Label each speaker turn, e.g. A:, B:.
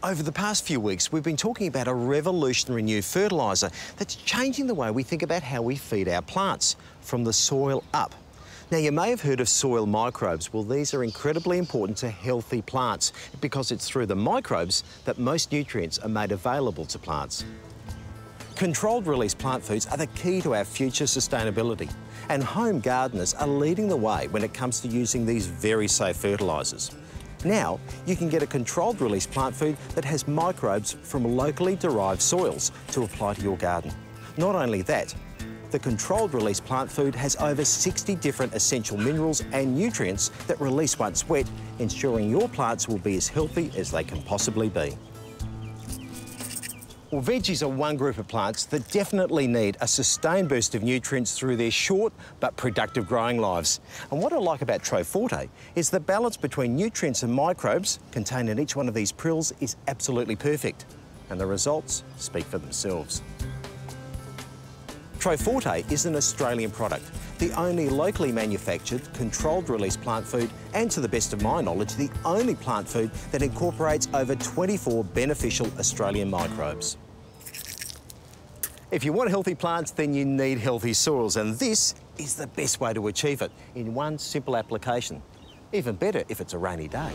A: Over the past few weeks, we've been talking about a revolutionary new fertiliser that's changing the way we think about how we feed our plants, from the soil up. Now, you may have heard of soil microbes. Well, these are incredibly important to healthy plants because it's through the microbes that most nutrients are made available to plants. Controlled release plant foods are the key to our future sustainability, and home gardeners are leading the way when it comes to using these very safe fertilisers. Now, you can get a controlled release plant food that has microbes from locally derived soils to apply to your garden. Not only that, the controlled release plant food has over 60 different essential minerals and nutrients that release once wet, ensuring your plants will be as healthy as they can possibly be. Well, veggies are one group of plants that definitely need a sustained boost of nutrients through their short but productive growing lives. And what I like about Troforte is the balance between nutrients and microbes contained in each one of these prills is absolutely perfect. And the results speak for themselves. Troforte is an Australian product, the only locally manufactured, controlled release plant food, and to the best of my knowledge, the only plant food that incorporates over 24 beneficial Australian microbes. If you want healthy plants, then you need healthy soils, and this is the best way to achieve it in one simple application. Even better if it's a rainy day.